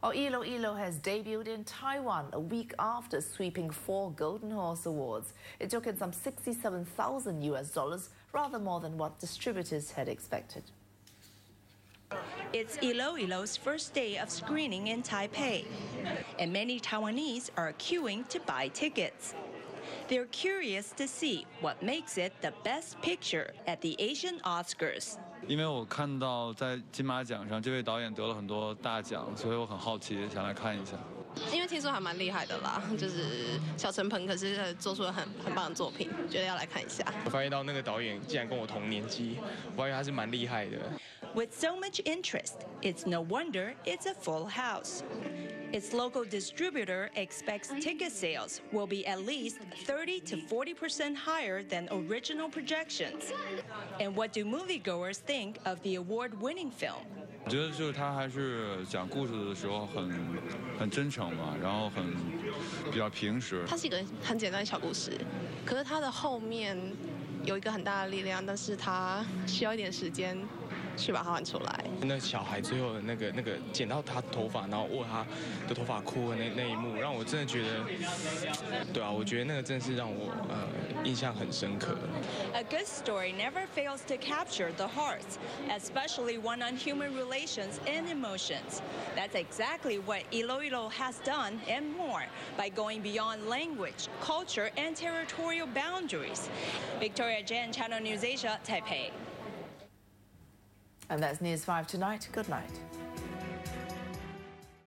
Oh, Ilo Ilo has debuted in Taiwan a week after sweeping four Golden Horse Awards. It took in some 67,000 US dollars, rather more than what distributors had expected. It's Ilo Ilo's first day of screening in Taipei, and many Taiwanese are queuing to buy tickets. They're curious to see what makes it the best picture at the Asian Oscars. 因为我看到在金马奖上这位导演得了很多大奖，所以我很好奇，想来看一下。因为听说还蛮厉害的啦，就是小陈鹏，可是做出了很很棒的作品，觉得要来看一下。我发现到那个导演竟然跟我同年纪，我发现他是蛮厉害的。With so much interest, it's no wonder it's a full house. Its local distributor expects ticket sales will be at least 30 to 40% higher than original projections. And what do moviegoers think of the award-winning film? 我觉得就是他还是讲故事的时候很很真诚嘛，然后很比较平实。它是一个很简单的小故事，可是它的后面有一个很大的力量，但是它需要一点时间。 a good story never fails to capture the hearts, especially one on human relations and emotions. That's exactly what Ilo Ilo has done and more by going beyond language, culture, and territorial boundaries. Victoria Jen, Channel News Asia, Taipei. And that's News 5 tonight. Good night.